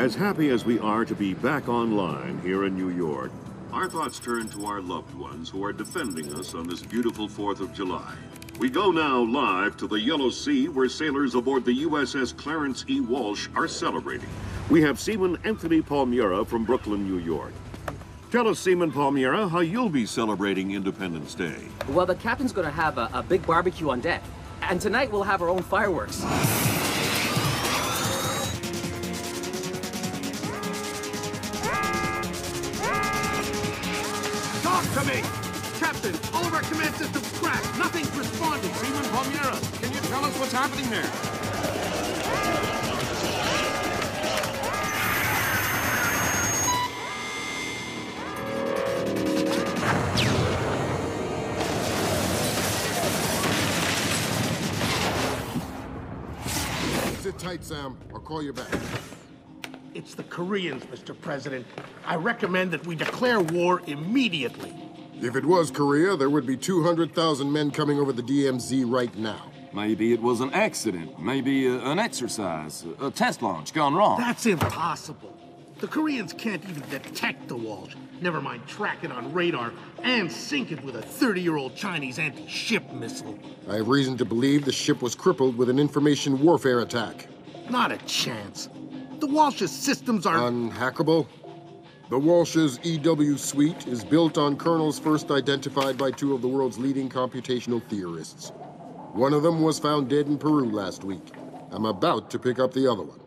As happy as we are to be back online here in New York, our thoughts turn to our loved ones who are defending us on this beautiful 4th of July. We go now live to the Yellow Sea where sailors aboard the USS Clarence E. Walsh are celebrating. We have Seaman Anthony Palmiera from Brooklyn, New York. Tell us, Seaman Palmiera, how you'll be celebrating Independence Day. Well, the captain's gonna have a, a big barbecue on deck. And tonight we'll have our own fireworks. To me! Captain, all of our command systems crashed. Nothing's responding. Seaman Palmiera, can you tell us what's happening there? Sit tight, Sam. I'll call you back. It's the Koreans, Mr. President. I recommend that we declare war immediately. If it was Korea, there would be 200,000 men coming over the DMZ right now. Maybe it was an accident. Maybe uh, an exercise. A test launch gone wrong. That's impossible. The Koreans can't even detect the Walsh. Never mind track it on radar and sink it with a 30-year-old Chinese anti-ship missile. I have reason to believe the ship was crippled with an information warfare attack. Not a chance. The Walsh's systems are... Unhackable? The Walsh's EW suite is built on kernels first identified by two of the world's leading computational theorists. One of them was found dead in Peru last week. I'm about to pick up the other one.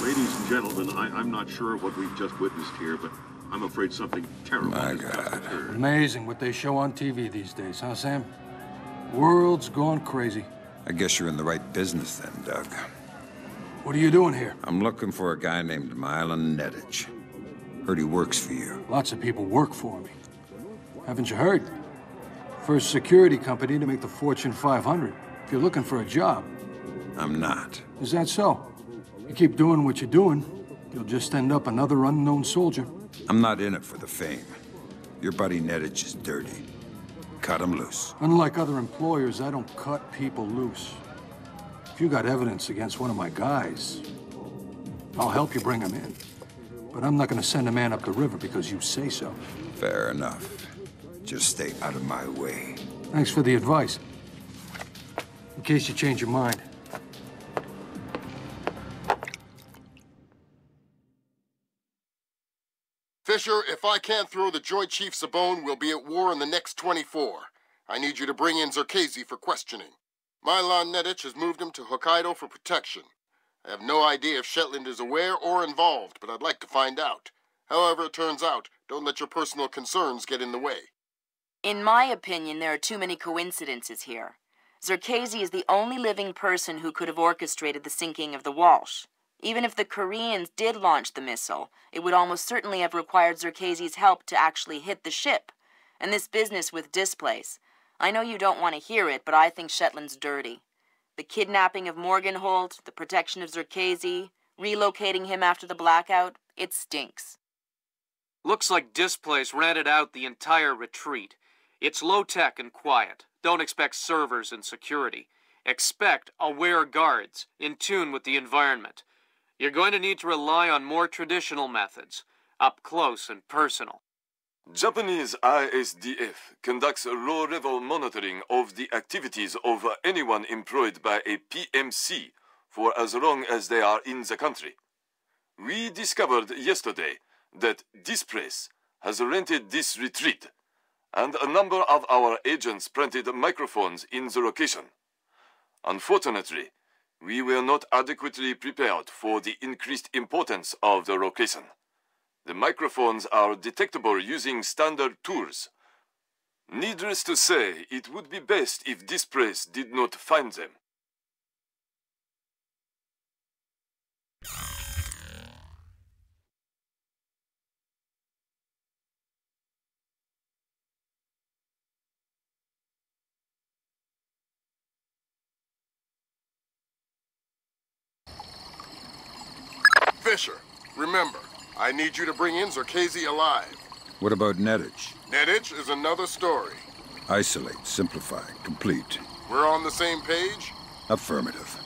Ladies and gentlemen, I, I'm not sure what we've just witnessed here, but I'm afraid something terrible My has God. Amazing what they show on TV these days, huh, Sam? World's gone crazy. I guess you're in the right business then, Doug. What are you doing here? I'm looking for a guy named Milan Nedich. Heard he works for you. Lots of people work for me. Haven't you heard? First security company to make the Fortune 500. If you're looking for a job, I'm not. is that so? You keep doing what you're doing, you'll just end up another unknown soldier. I'm not in it for the fame. Your buddy Nedich is dirty. Cut him loose. Unlike other employers, I don't cut people loose. If you got evidence against one of my guys, I'll help you bring him in. But I'm not gonna send a man up the river because you say so. Fair enough. Just stay out of my way. Thanks for the advice. In case you change your mind. If I can't throw the Joint Chiefs a bone, we'll be at war in the next 24. I need you to bring in Zherkezi for questioning. Milan Nedich has moved him to Hokkaido for protection. I have no idea if Shetland is aware or involved, but I'd like to find out. However it turns out, don't let your personal concerns get in the way. In my opinion, there are too many coincidences here. Zherkezi is the only living person who could have orchestrated the sinking of the Walsh. Even if the Koreans did launch the missile, it would almost certainly have required Zherkezi's help to actually hit the ship. And this business with Displace. I know you don't want to hear it, but I think Shetland's dirty. The kidnapping of Morgenholt, the protection of Zherkezi, relocating him after the blackout, it stinks. Looks like Displace rented out the entire retreat. It's low tech and quiet. Don't expect servers and security. Expect aware guards in tune with the environment. You're going to need to rely on more traditional methods, up close and personal. Japanese ISDF conducts low-level monitoring of the activities of anyone employed by a PMC for as long as they are in the country. We discovered yesterday that Displace has rented this retreat, and a number of our agents planted microphones in the location. Unfortunately, we were not adequately prepared for the increased importance of the location. The microphones are detectable using standard tools. Needless to say, it would be best if Displace did not find them. Fisher, remember, I need you to bring in Zherkezi alive. What about Nedich? Nedich is another story. Isolate, simplify, complete. We're on the same page? Affirmative.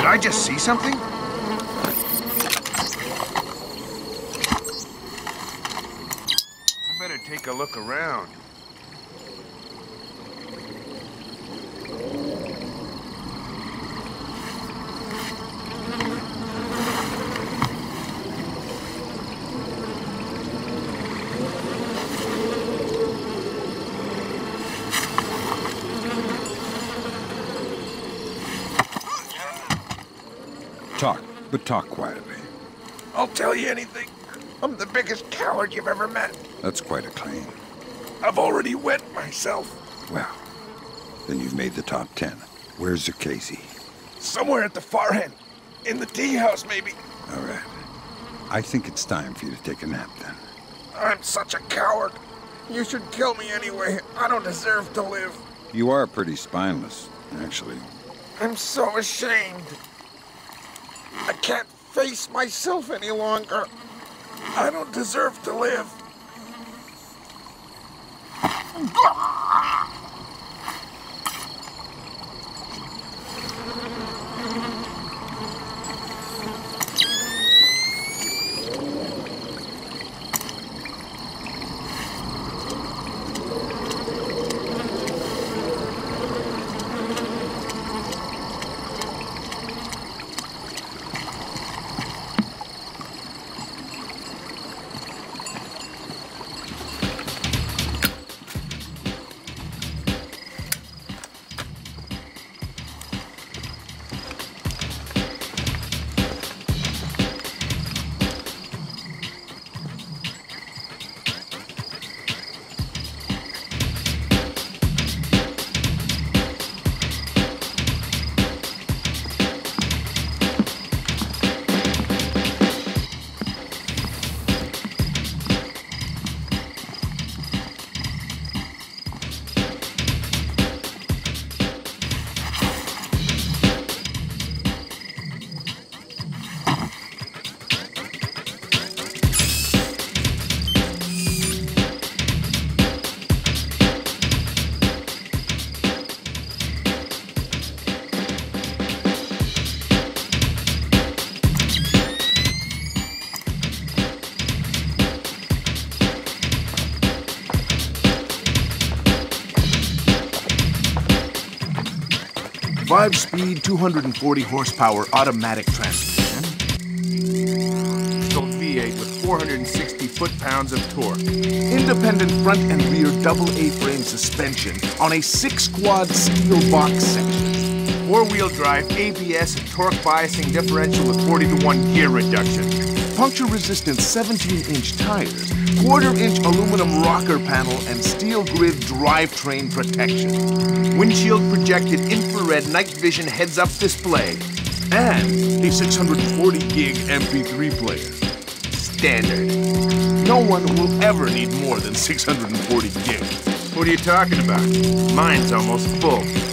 Did I just see something? I better take a look around. Talk, but talk quietly. I'll tell you anything. I'm the biggest coward you've ever met. That's quite a claim. I've already wet myself. Well, then you've made the top ten. Where's Zherkezi? Somewhere at the far end. In the tea house, maybe. All right. I think it's time for you to take a nap then. I'm such a coward. You should kill me anyway. I don't deserve to live. You are pretty spineless, actually. I'm so ashamed. I can't face myself any longer. I don't deserve to live. 240 horsepower automatic transmission. V8 with 460 foot pounds of torque. Independent front and rear double A-frame suspension on a six quad steel box section. Four-wheel drive ABS and torque biasing differential with 40 to 1 gear reduction. Puncture resistant 17 inch tires, quarter inch aluminum rocker panel, and steel grid drivetrain protection. Windshield projected infrared night vision heads up display, and a 640 gig MP3 player. Standard. No one will ever need more than 640 gigs. What are you talking about? Mine's almost full.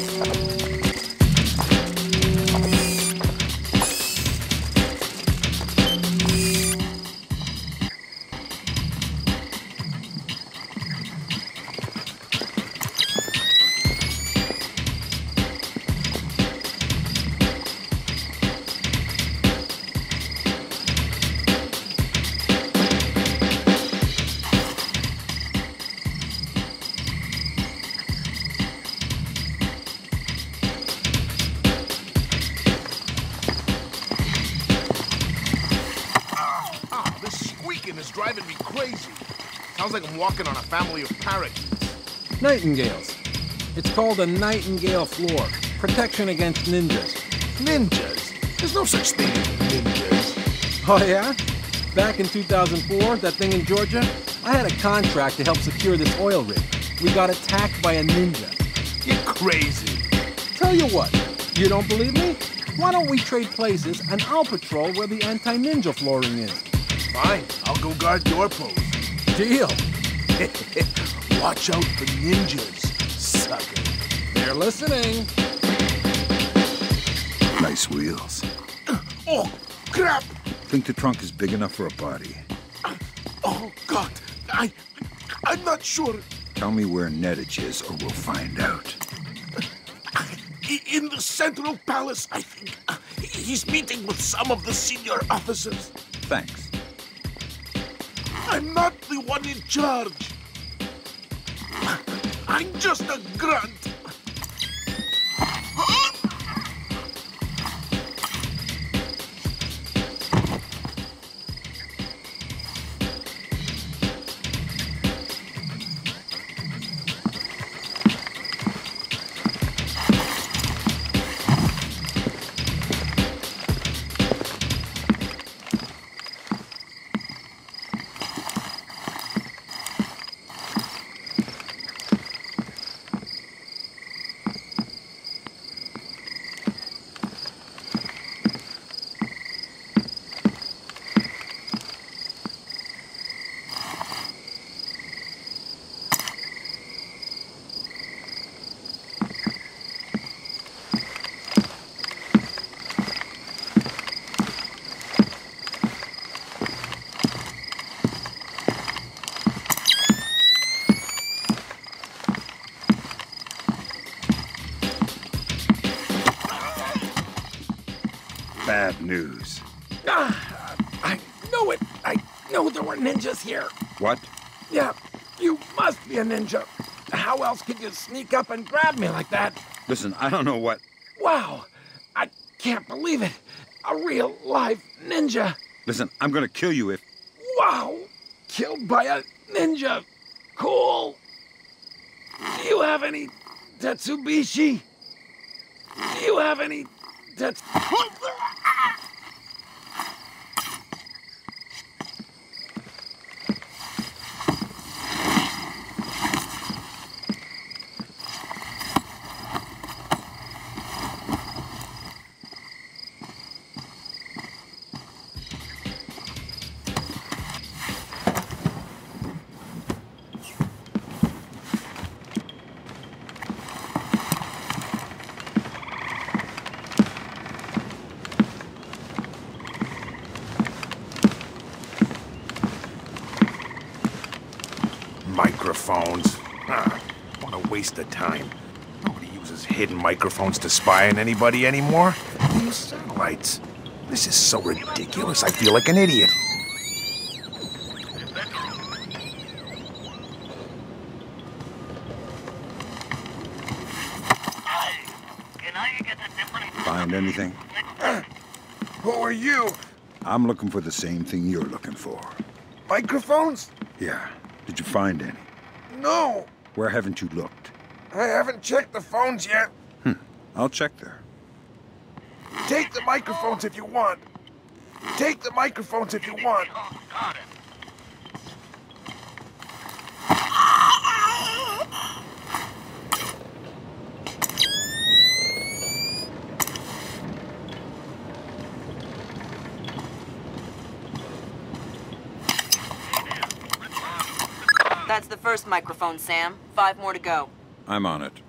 Walking on a family of parakeets. Nightingales. It's called a nightingale floor. Protection against ninjas. Ninjas? There's no such thing as ninjas. Oh, yeah? Back in 2004, that thing in Georgia, I had a contract to help secure this oil rig. We got attacked by a ninja. You're crazy. Tell you what, you don't believe me? Why don't we trade places and I'll patrol where the anti-ninja flooring is? Fine, I'll go guard your post. Deal. Watch out for ninjas, sucker. They're listening. Nice wheels. Oh, crap! Think the trunk is big enough for a body? Oh, God. I... I'm not sure. Tell me where Nedich is, or we'll find out. In the Central Palace, I think. He's meeting with some of the senior officers. Thanks. I'm not one in charge. I'm just a grunt. Sneak up and grab me like that? Listen, I don't know what. Wow, I can't believe it. A real live ninja. Listen, I'm gonna kill you if. Wow, killed by a ninja. Cool. Do you have any Tetsubishi? Do you have any Tets... Microphones. Ah, what a waste of time. Nobody uses hidden microphones to spy on anybody anymore. They use satellites. This is so ridiculous. I feel like an idiot. Find anything? Who are you? I'm looking for the same thing you're looking for. Microphones? Yeah. Did you find any? No, Where haven't you looked? I haven't checked the phones yet. Hmm. I'll check there. Take the microphones if you want. Take the microphones if you want. That's the first microphone, Sam. Five more to go. I'm on it.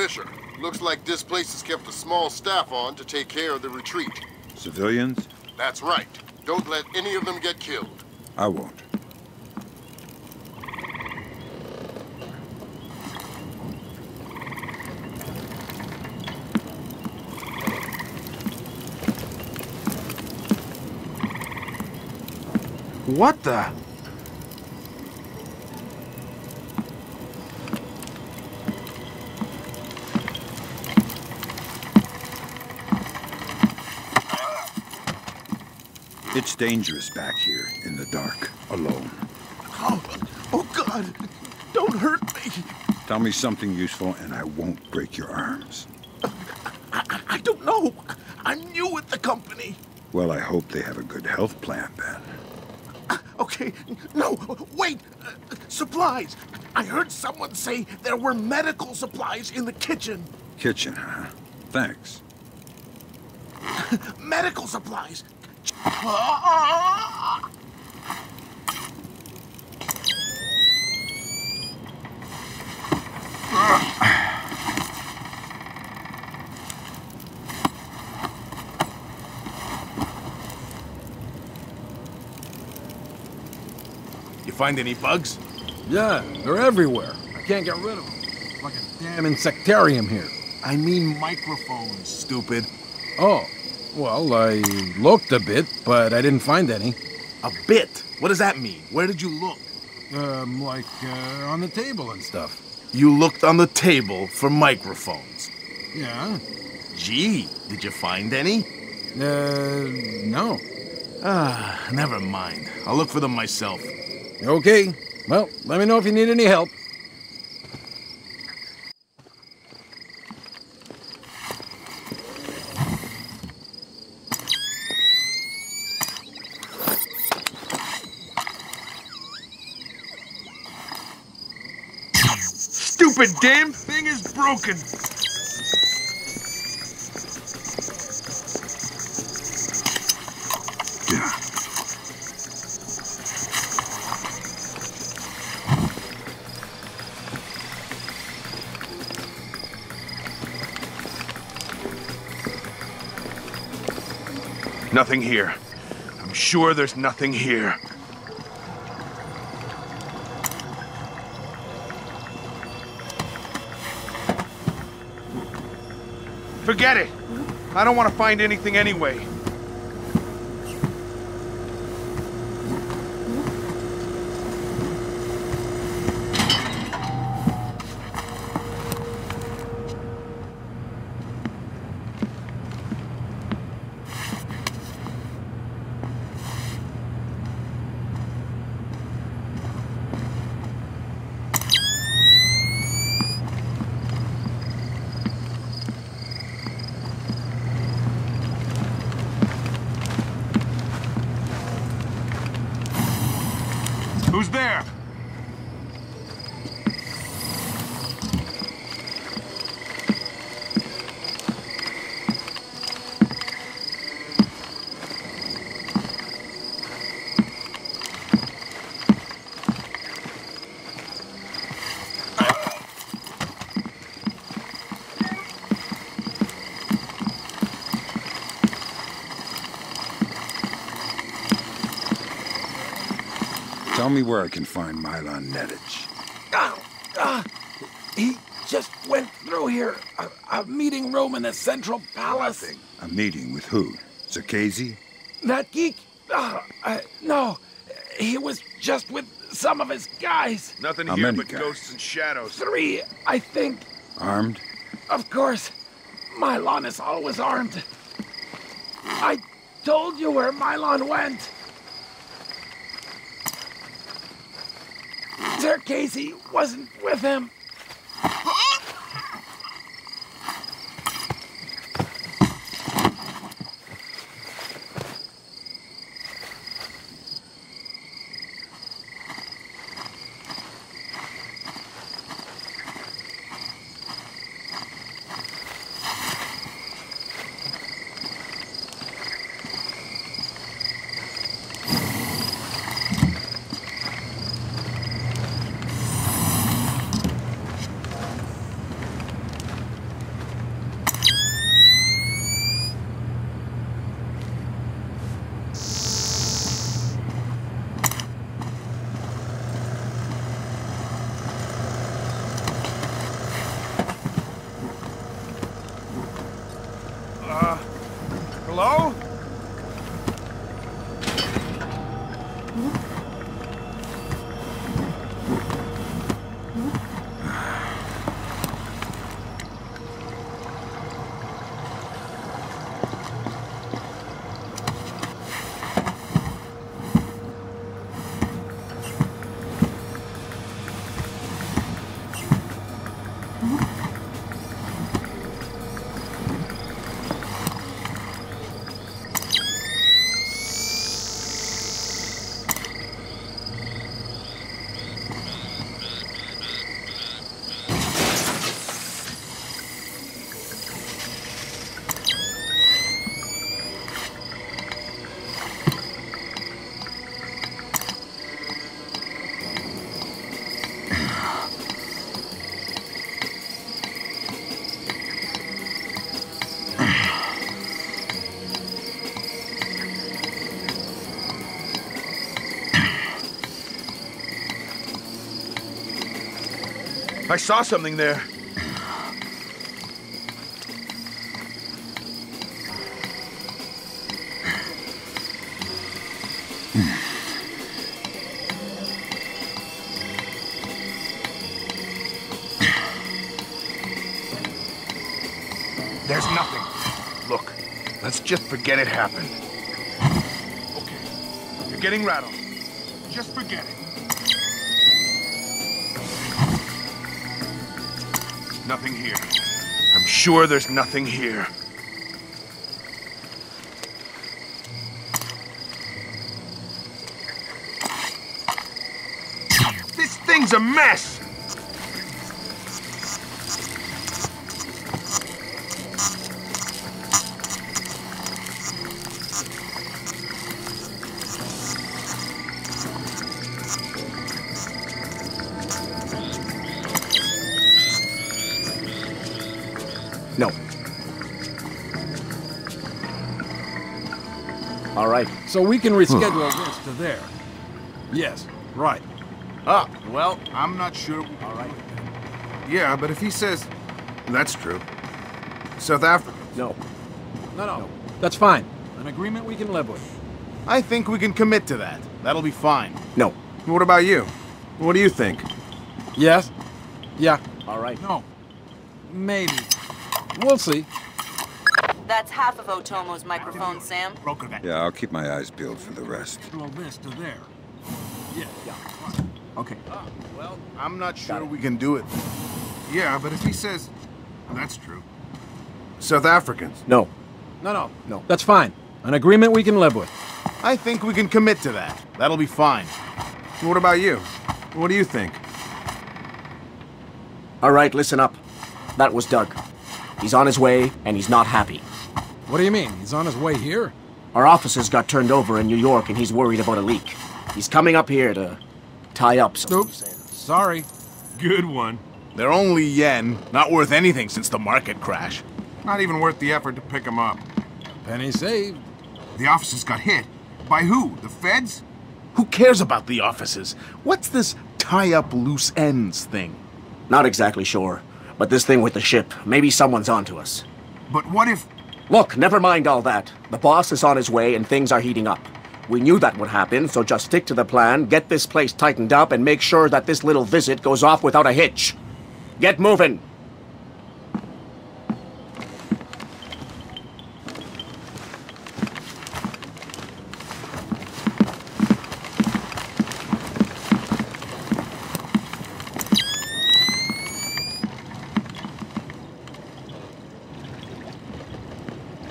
Fisher. Looks like Displace has kept a small staff on to take care of the retreat. Civilians? That's right. Don't let any of them get killed. I won't. What the? It's dangerous back here in the dark, alone. Oh, oh God! Don't hurt me! Tell me something useful and I won't break your arms. I, I, I don't know. I'm new at the company. Well, I hope they have a good health plan then. Okay, no, wait! Uh, supplies! I heard someone say there were medical supplies in the kitchen. Kitchen, huh? Thanks. medical supplies! You find any bugs? Yeah, they're everywhere. I can't get rid of them. It's like a damn insectarium here. I mean microphones, stupid. Oh, well, I looked a bit, but I didn't find any. A bit? What does that mean? Where did you look? Um, like, uh, on the table and stuff. You looked on the table for microphones. Yeah. Gee, did you find any? Uh, no. Ah, never mind. I'll look for them myself. Okay. Well, let me know if you need any help. Stupid damn thing is broken. Nothing here. I'm sure there's nothing here. Forget it. I don't want to find anything anyway. Who's there? Tell me where I can find Milan Nedich. Ah, ah, he just went through here. A, a meeting room in the Central Palace. A meeting with who? Zherkezi? That geek? Ah, uh, no, he was just with some of his guys. Nothing How here many but guys? ghosts and shadows. Three, I think. Armed? Of course. Milan is always armed. I told you where Milan went. Zherkezi wasn't with him. I saw something there. There's nothing. Look, let's just forget it happened. Okay, you're getting rattled. Just forget it. Nothing here. I'm sure there's nothing here. This thing's a mess! So we can reschedule this to there. Yes, right. Ah, well, I'm not sure. All right. Yeah, but if he says... That's true. South Africa. No. No, no, That's fine. An agreement we can live with. I think we can commit to that. That'll be fine. No. What about you? What do you think? Yes? Yeah. All right. No. Maybe. We'll see. That's half of Otomo's microphone, Sam. Yeah, I'll keep my eyes peeled for the rest. Schedule this to there. Yeah, yeah. Okay. Ah, well, I'm not sure we can do it. Yeah, but if he says... That's true. South Africans. No. No, no. No. That's fine. An agreement we can live with. I think we can commit to that. That'll be fine. What about you? What do you think? All right, listen up. That was Doug. He's on his way, and he's not happy. What do you mean? He's on his way here? Our offices got turned over in New York, and he's worried about a leak. He's coming up here to tie up some. Oops. Sorry. Good one. They're only yen, not worth anything since the market crash. Not even worth the effort to pick them up. Penny saved. The offices got hit. By who? The feds? Who cares about the offices? What's this tie up loose ends thing? Not exactly sure. But this thing with the ship, maybe someone's onto us. But what if... Look, never mind all that. The boss is on his way and things are heating up. We knew that would happen, so just stick to the plan, get this place tightened up, and make sure that this little visit goes off without a hitch. Get moving!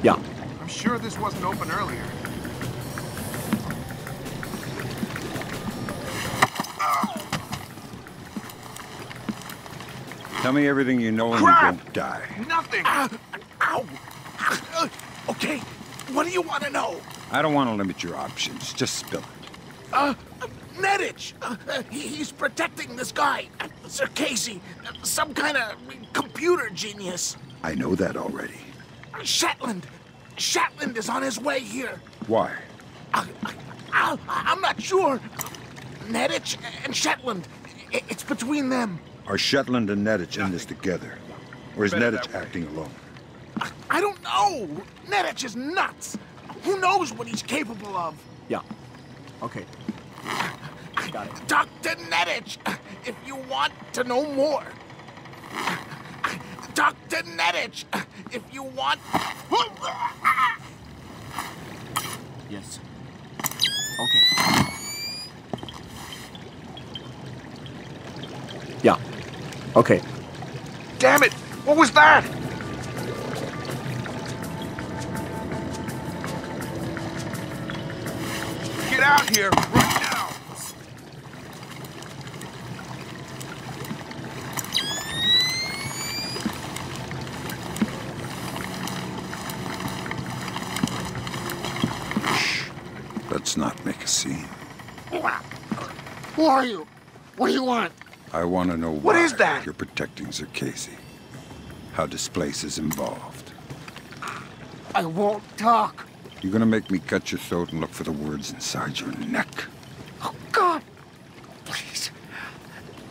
Yeah. I'm wasn't open earlier. Tell me everything you know and Crap! you won't die. Nothing! ow! Uh, okay, what do you want to know? I don't want to limit your options. Just spill it. Uh, Nedich! Uh, uh, he- he's protecting this guy, uh, Sir Casey, uh, some kind of computer genius. I know that already. Uh, Shetland! Shetland is on his way here. Why? I, uh, I'm not sure. Nedich and Shetland. I- It's between them. Are Shetland and Nedich in this together? Or is Nedich acting alone? I I don't know. Nedich is nuts. Who knows what he's capable of? Yeah. Okay. Got it. Talk to Nedich if you want to know more. To Nedich if you want. Yes. Okay. Yeah. Okay. Damn it! What was that? Get out here right now! Let's not make a scene. Who are you? What do you want? I want to know What why is that? you're protecting Zherkezi. How Displace is involved. I won't talk. You're gonna make me cut your throat and look for the words inside your neck. Oh, God, please,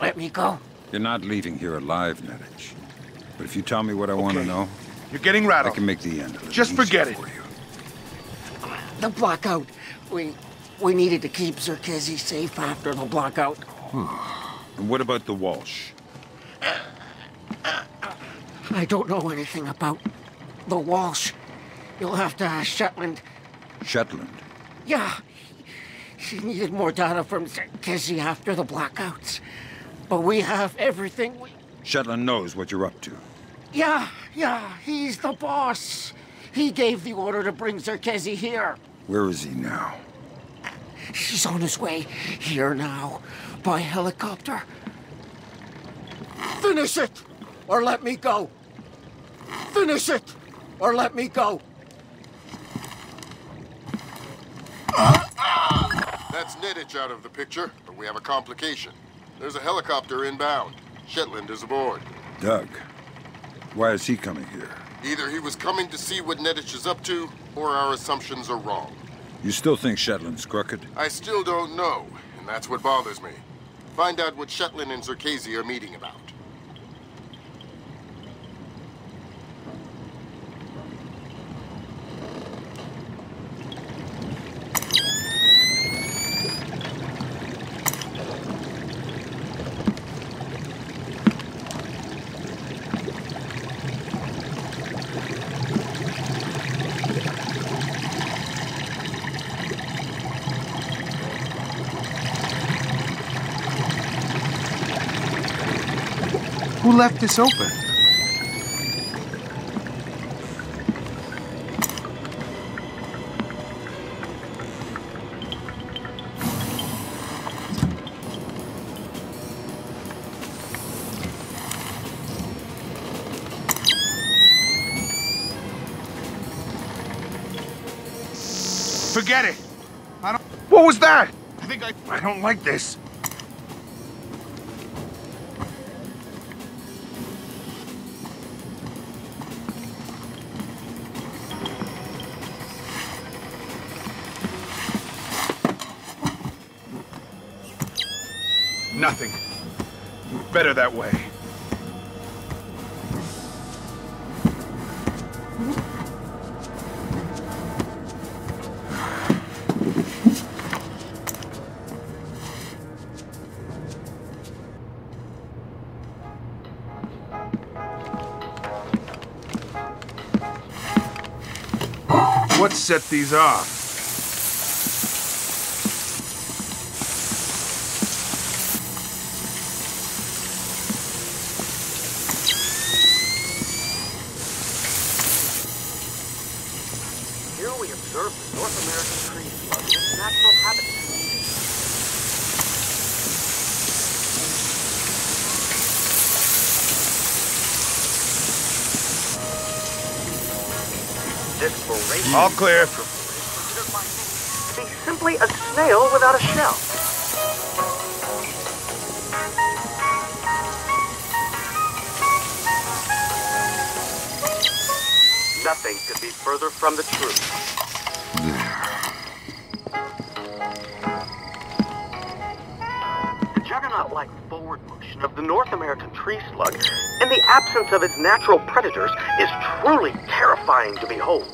let me go. You're not leaving here alive, Nedich. But if you tell me what I want to know, You're getting rattled. I can make the end. a little Just forget it. for you. The blackout. We we needed to keep Zherkezi safe after the blackout. And what about the Walsh? I don't know anything about the Walsh. You'll have to ask Shetland. Shetland. Yeah, she needed more data from Zherkezi after the blackouts. But we have everything we... Shetland knows what you're up to. Yeah, yeah, he's the boss. He gave the order to bring Zherkezi here. Where is he now? He's on his way here now, by helicopter. Finish it, or let me go. Finish it, or let me go. That's Nedich out of the picture, but we have a complication. There's a helicopter inbound. Shetland is aboard. Doug. Why is he coming here? Either he was coming to see what Nedich is up to, or our assumptions are wrong. You still think Shetland's crooked? I still don't know, and that's what bothers me. Find out what Shetland and Zherkezi are meeting about. Left this open? Forget it. I don't. What was that? I think I. I don't like this. Nothing. Better that way. What set these off? Here we observe the North American tree slug in its natural habitat. This voracious All clear. to be simply a snail without a shell. Nothing could be further from the truth. Juggernaut-like forward motion of the North American tree slug in the absence of its natural predators is truly terrifying to behold.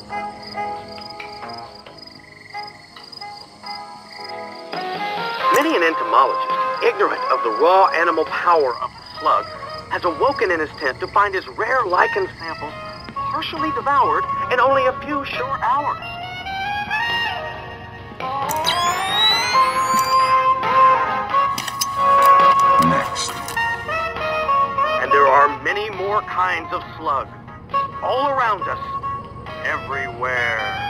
Many an entomologist, ignorant of the raw animal power of the slug, has awoken in his tent to find his rare lichen samples partially devoured in only a few short hours. Kinds of slug, all around us, everywhere.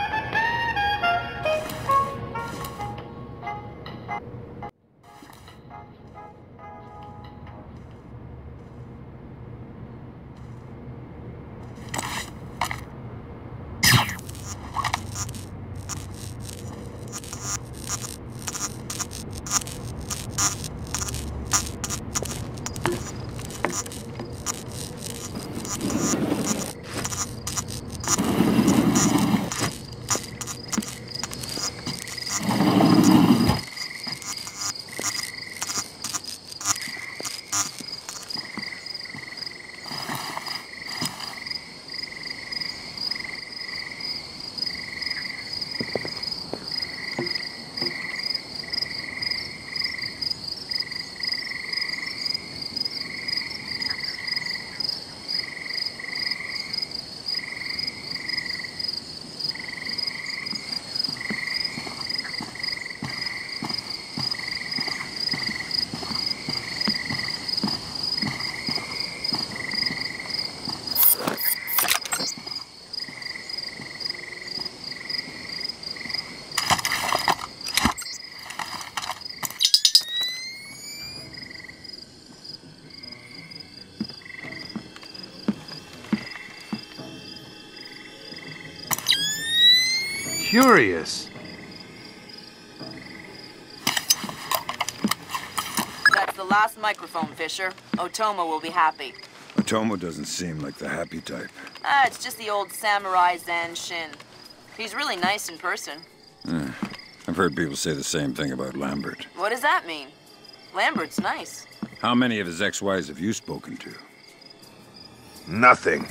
Curious. That's the last microphone, Fisher. Otomo will be happy. Otomo doesn't seem like the happy type. Ah, it's just the old samurai Zanshin. He's really nice in person. Eh, I've heard people say the same thing about Lambert. What does that mean? Lambert's nice. How many of his ex-wives have you spoken to? Nothing.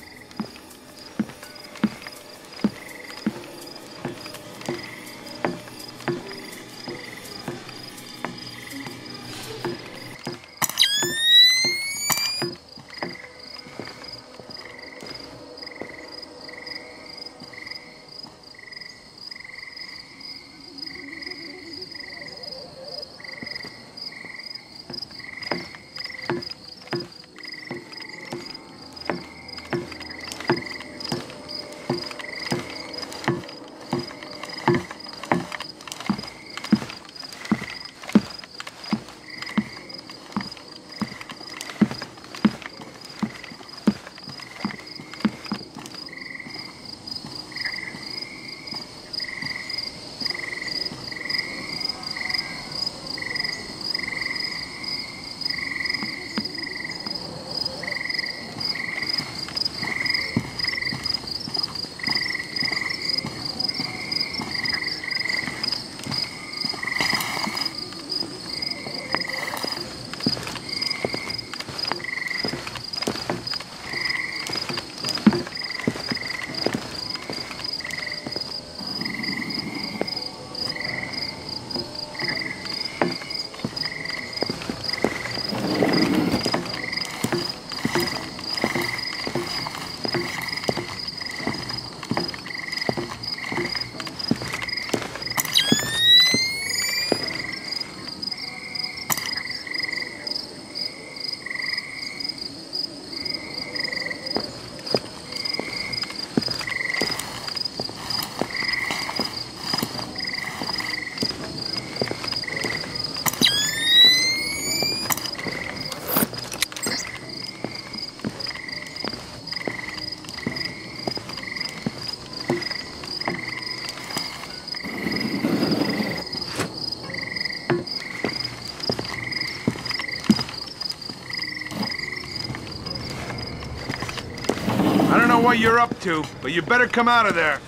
what you're up to, but you better come out of there.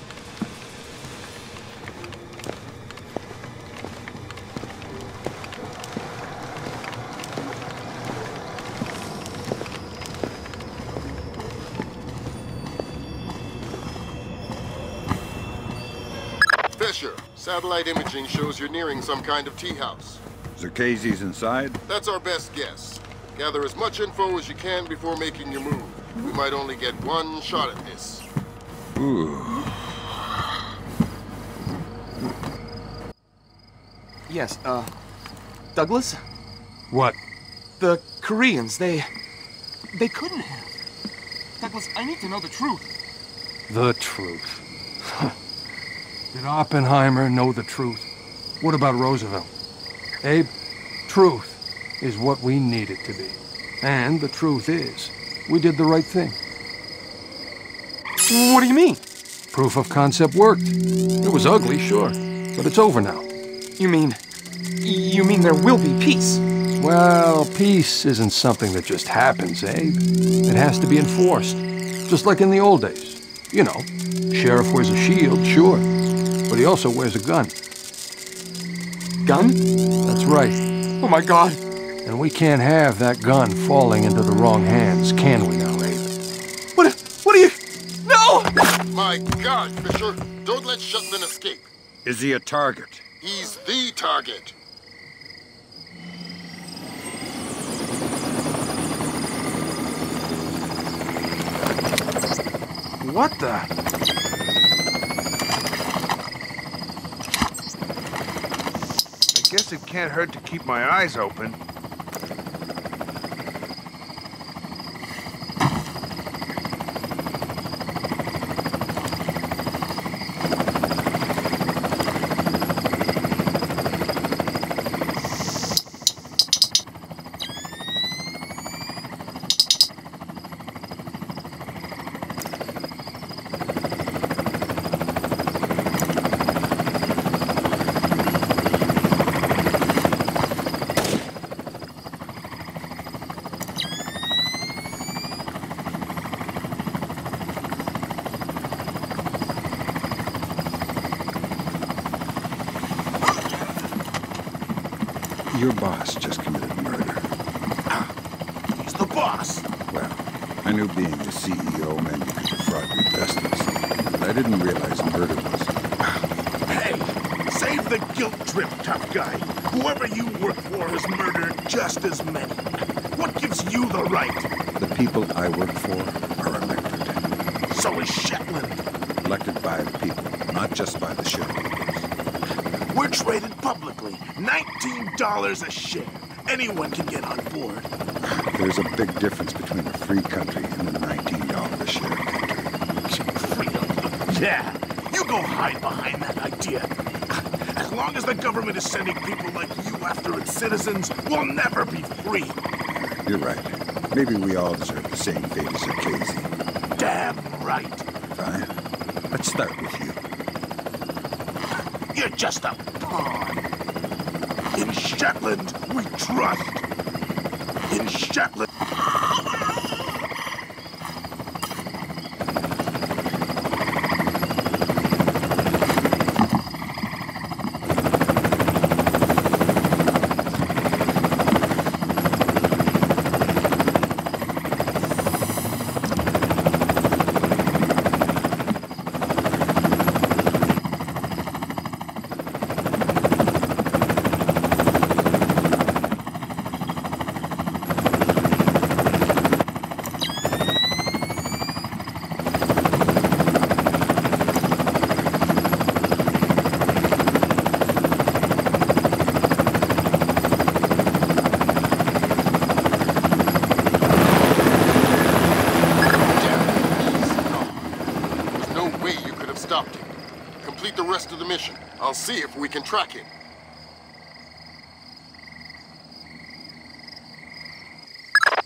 Fisher, satellite imaging shows you're nearing some kind of tea house. Zherkezi's inside? That's our best guess. Gather as much info as you can before making your move. We might only get one shot at this. Ooh. Yes, uh, Douglas? What? The Koreans, they. They couldn't have. Douglas, I need to know the truth. The truth. Did Oppenheimer know the truth? What about Roosevelt? Abe, truth is what we need it to be. And the truth is, we did the right thing. What do you mean? Proof of concept worked. It was ugly, sure, but it's over now. You mean. You mean there will be peace? Well, peace isn't something that just happens, Abe. It has to be enforced. Just like in the old days. You know, sheriff wears a shield, sure, but he also wears a gun. Gun? That's right. Oh my god. And we can't have that gun falling into the wrong hands, can we now, Abe? What, what are you... No! My God, Fisher, don't let Shetland escape. Is he a target? He's the target. What the? I guess it can't hurt to keep my eyes open. Your boss just committed murder. He's the boss. Well, I knew being the CEO meant you could defraud your investors. But I didn't realize murder was... Hey, save the guilt trip, tough guy. Whoever you work for has murdered just as many. What gives you the right? The people I work for are elected. So is Shetland. Elected by the people, not just by the shareholders. We're traded publicly. $19 a share. Anyone can get on board. There's a big difference between a free country and a $19 a share country. Freedom. Yeah, you go hide behind that idea. As long as the government is sending people like you after its citizens, we'll never be free. You're right. Maybe we all deserve the same fate as Casey. Damn right. Fine. Let's start with you. You're just a pawn. In Shetland, we trust. In Shetland. There's no way you could have stopped him. Complete the rest of the mission. I'll see if we can track him.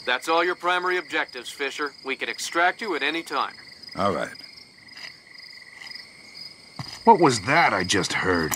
That's all your primary objectives, Fisher. We can extract you at any time. All right. What was that I just heard?